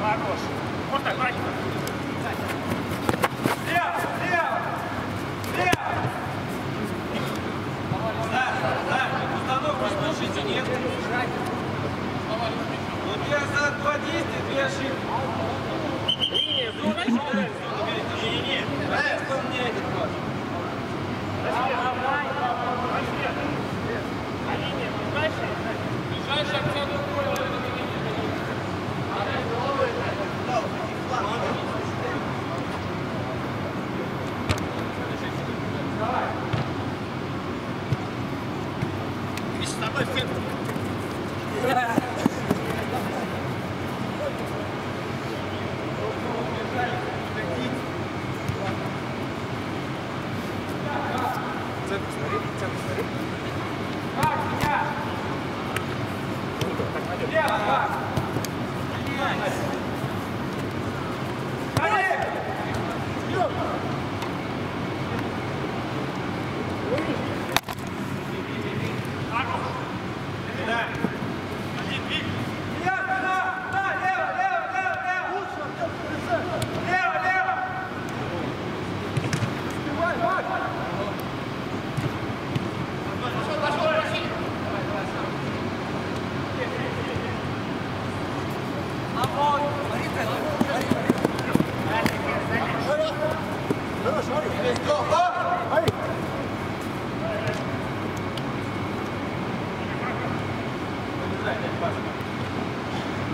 Хорош. Вот так, аккуратненько.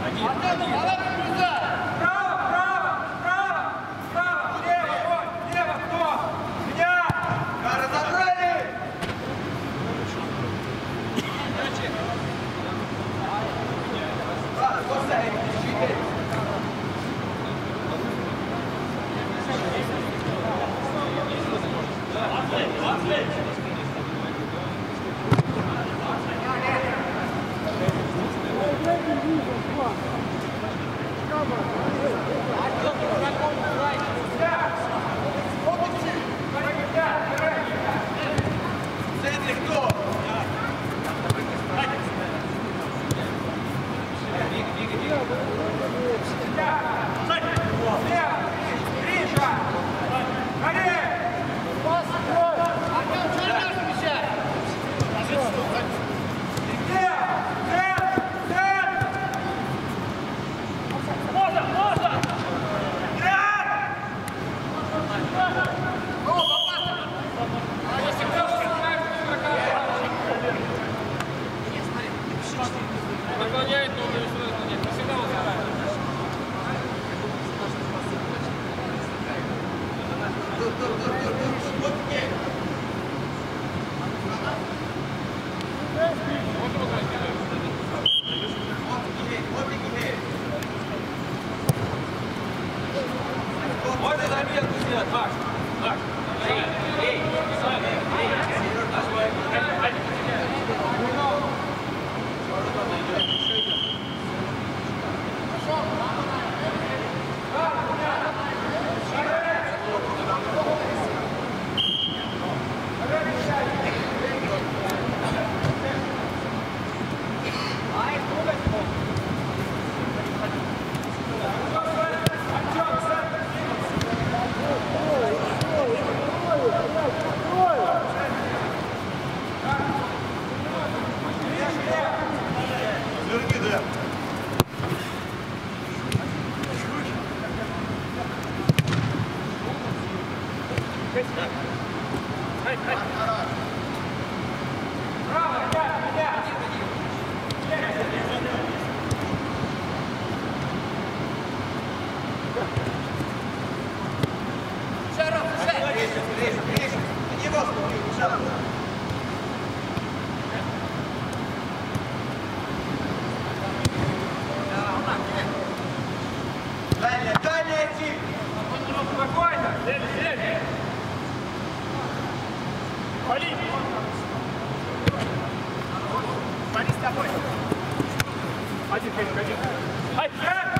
Один. Один. Давай!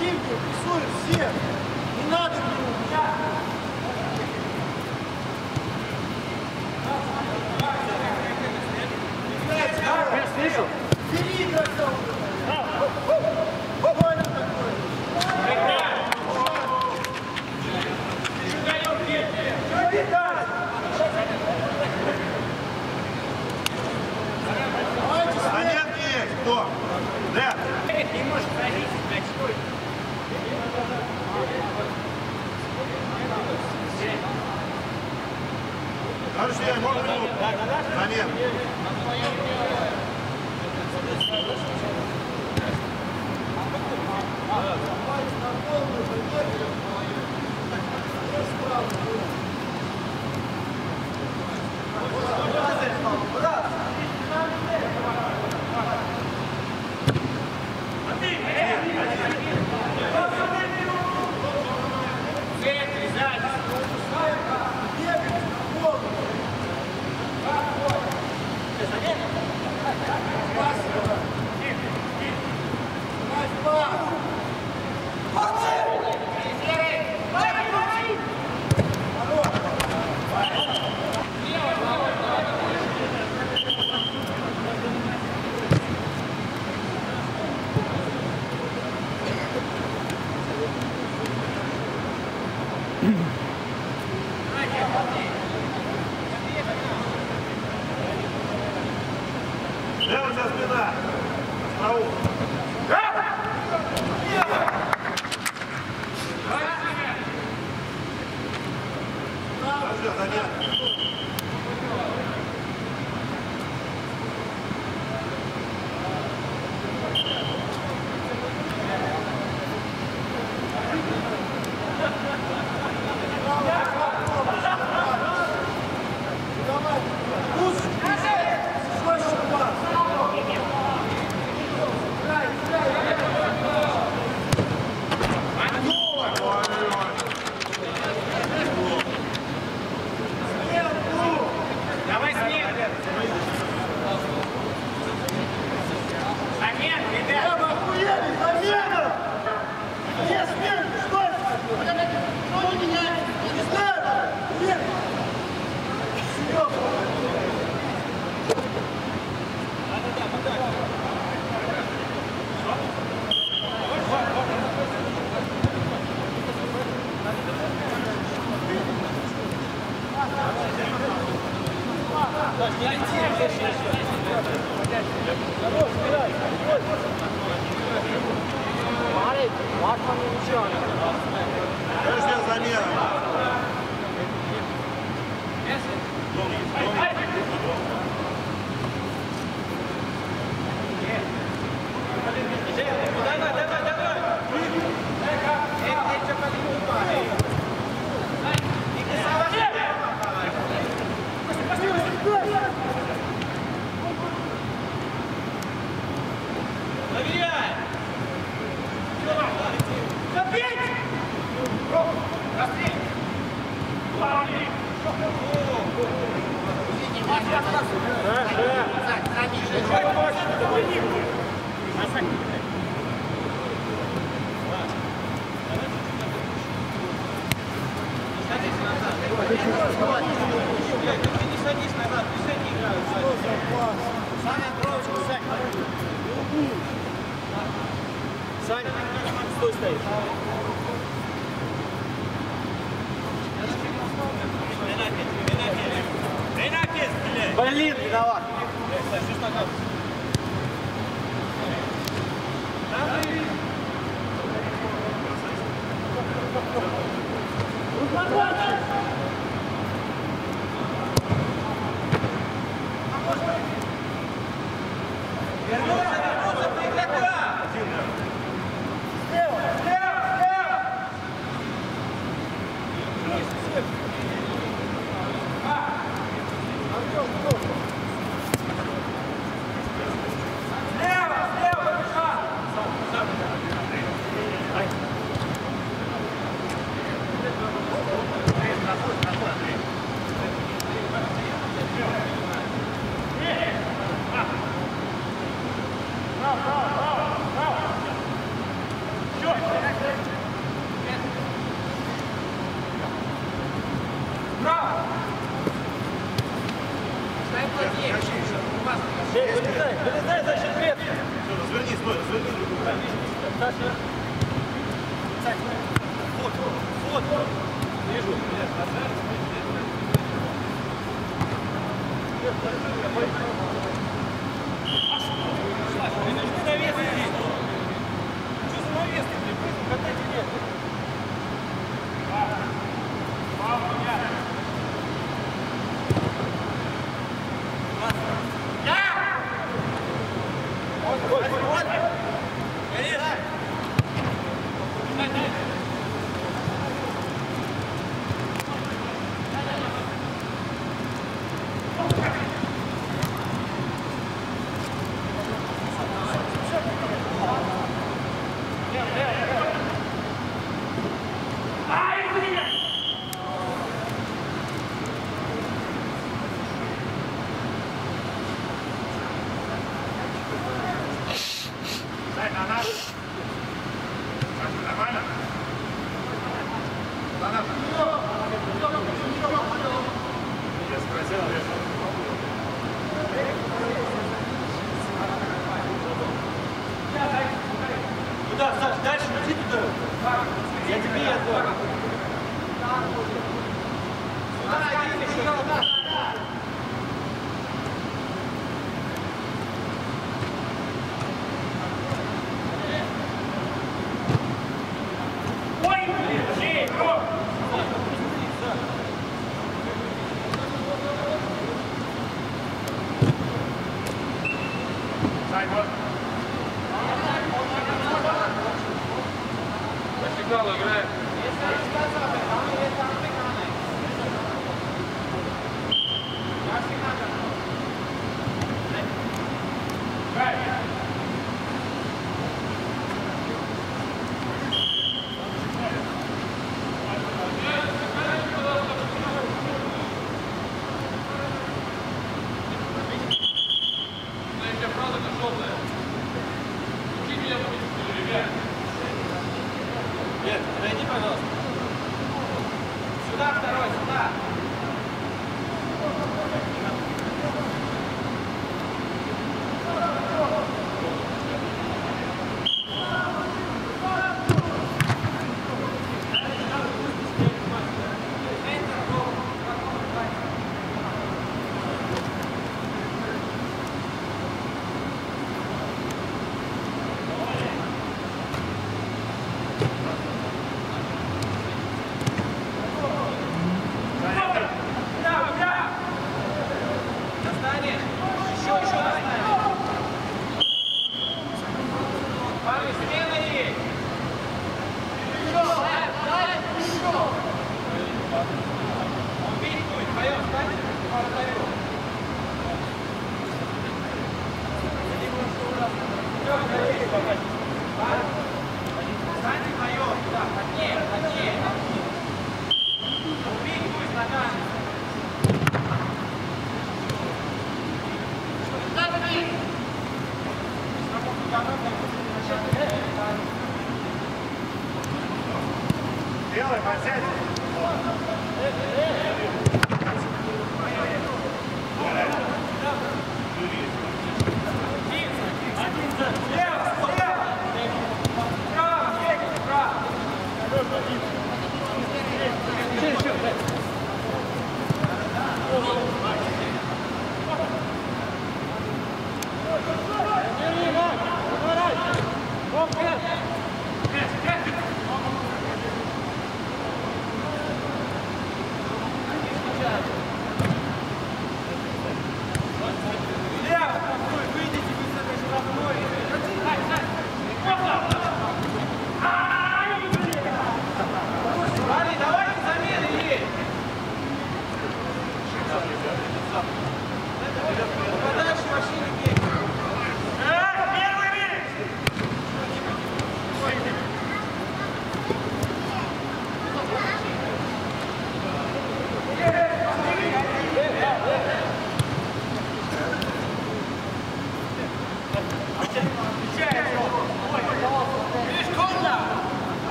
Рисуют все. Не надо к нему.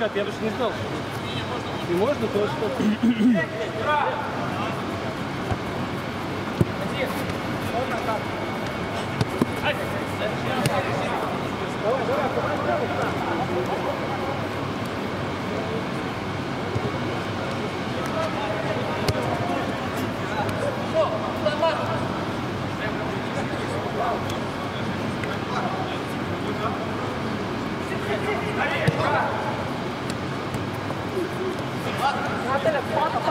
как? Я даже не знал. И можно тоже что-то. Allez No te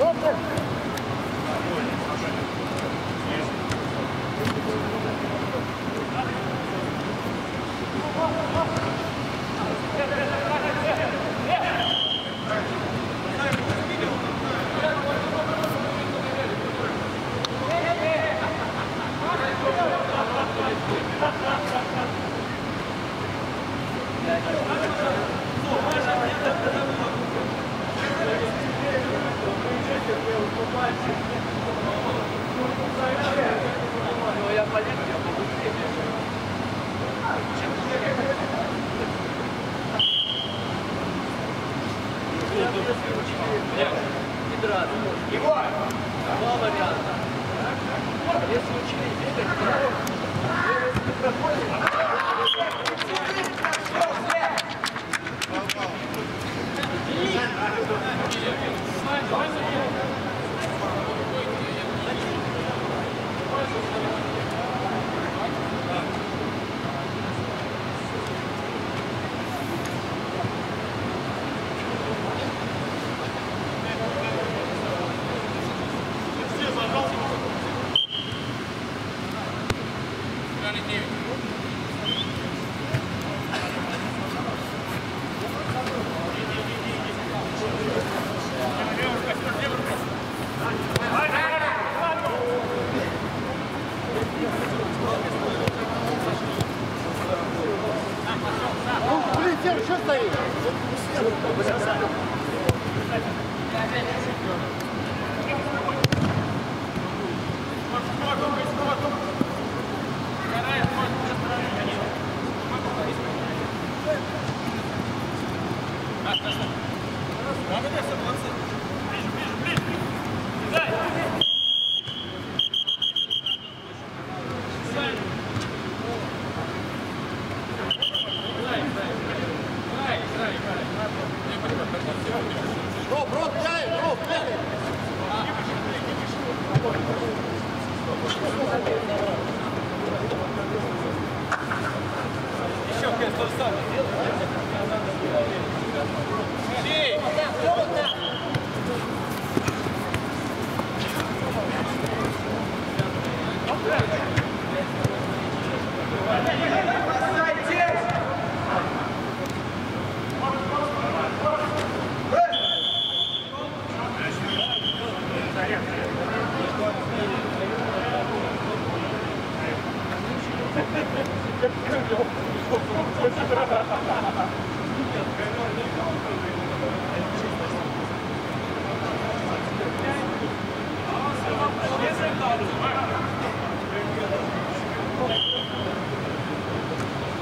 Блин,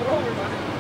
over.